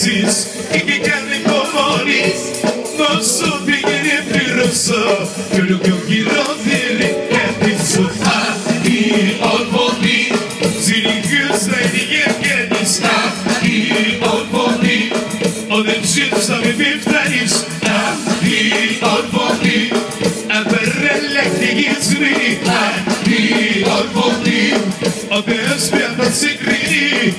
θα λέξεις Και κάνει υπομονής. Νόσο πήγαινε πληρώσω. Κι όλο πιο χειρότερη Γιατί σου η ορμονή Ζηλικούς να είναι γευγένεις η ορμονή Όταν ζήτως θα με μην φτάνεις η ορμονή Απερελεκτικισμοί η ορμονή Όταν έσπια θα συγκρινεί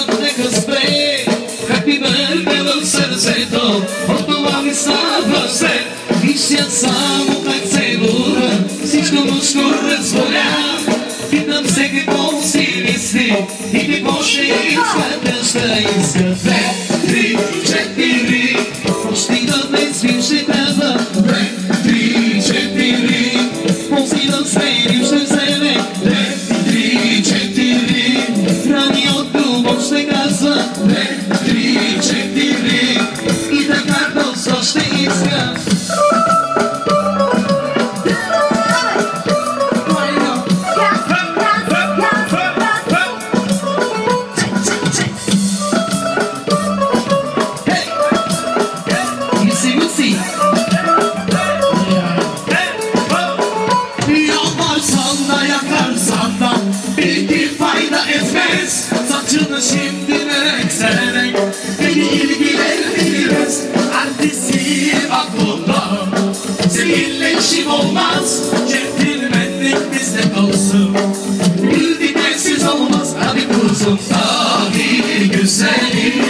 Сърцето нека спее, как ми върне в сърцето, от това ми става все. Вижте само как се лура, всичко мъжко разволя. Питам се какво си мисли и какво ще изгледаш да иска biliriz Saçını şimdi ne ekserek Beni ilgilendiririz Ertesi aklımda Seninle işim olmaz. Centilmenlik bizde kalsın. Bildik siz olmaz. Hadi kursun tabi güzelim.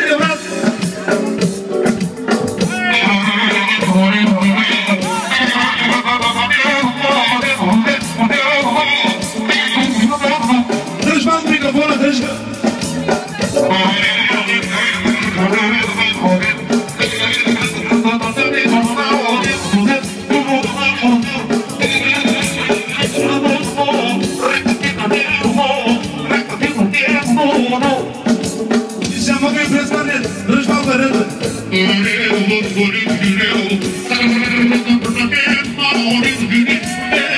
I'm Moreo, Moreo, Moreo, Moreo, the Moreo,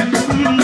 Yeah.